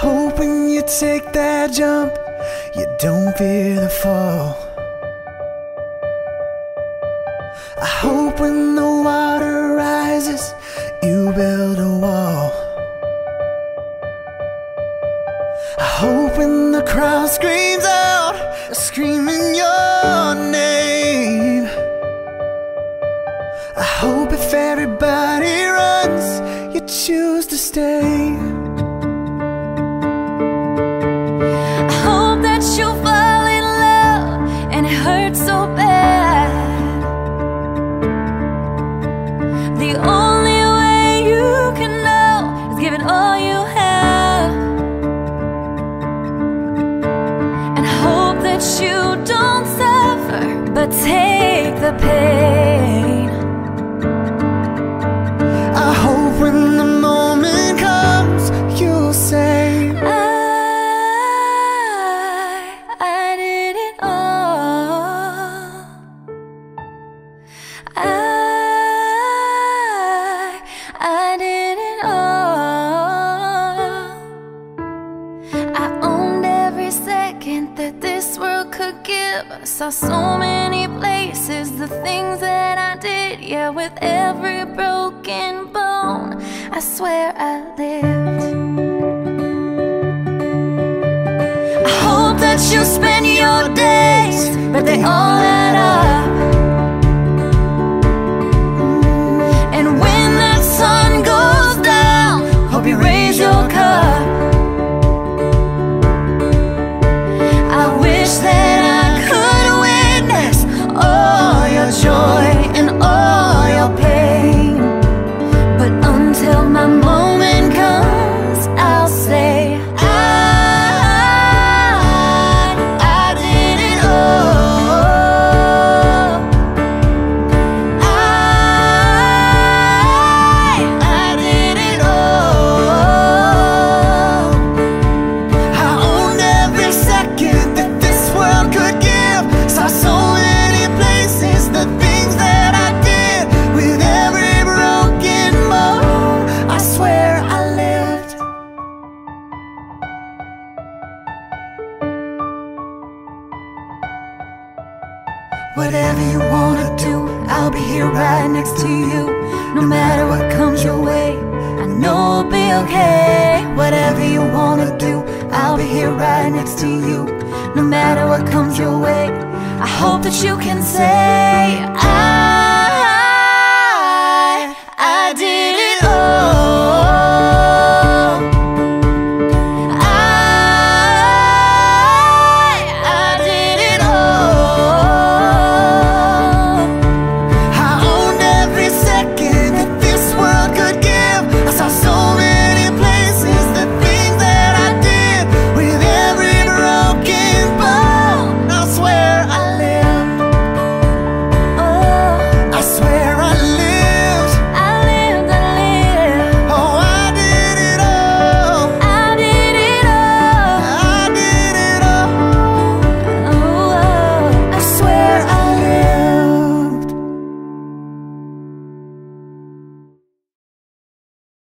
hope when you take that jump, you don't fear the fall. I hope when the water rises, you build a wall. I hope when the crowd screams out, screaming your name. I hope if everybody runs, you choose to stay. Hurts so bad. I did it all. I owned every second that this world could give. I saw so many places, the things that I did. Yeah, with every broken bone, I swear I lived. Whatever you wanna do, I'll be here right next to you. No matter what comes your way, I know it'll be okay. Whatever you wanna do, I'll be here right next to you. No matter what comes your way, I hope that you can say,